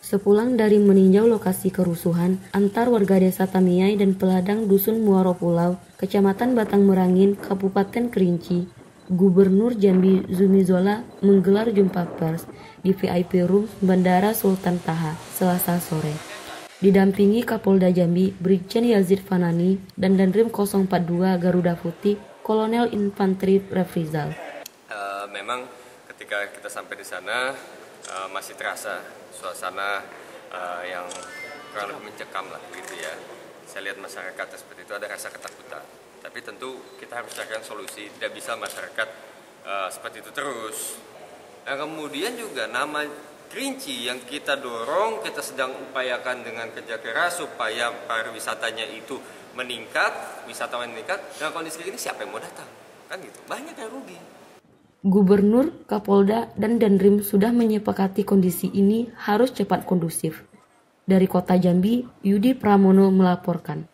Sepulang dari meninjau lokasi kerusuhan antar warga desa Tamiai dan peladang Dusun Muaro Pulau, Kecamatan Batang Merangin, Kabupaten Kerinci, Gubernur Jambi Zumi Zola menggelar jumpa pers di VIP Room Bandara Sultan Taha, Selasa sore. Didampingi Kapolda Jambi, Brigjen Yazid Fanani, dan Danrim 042 Garuda Putih, Kolonel Infanteri Refrizal. Uh, memang ketika kita sampai di sana, uh, masih terasa suasana uh, yang kurang mencekam lah gitu ya. Saya lihat masyarakat seperti itu ada rasa ketakutan. Tapi tentu kita harus carikan solusi. Tidak bisa masyarakat uh, seperti itu terus. Nah kemudian juga nama Kerinci yang kita dorong, kita sedang upayakan dengan kerja keras supaya pariwisatanya itu meningkat, wisatawan meningkat. Dengan kondisi ini siapa yang mau datang? Kan gitu, banyak yang rugi. Gubernur, Kapolda, dan Danrim sudah menyepakati kondisi ini harus cepat kondusif. Dari kota Jambi, Yudi Pramono melaporkan.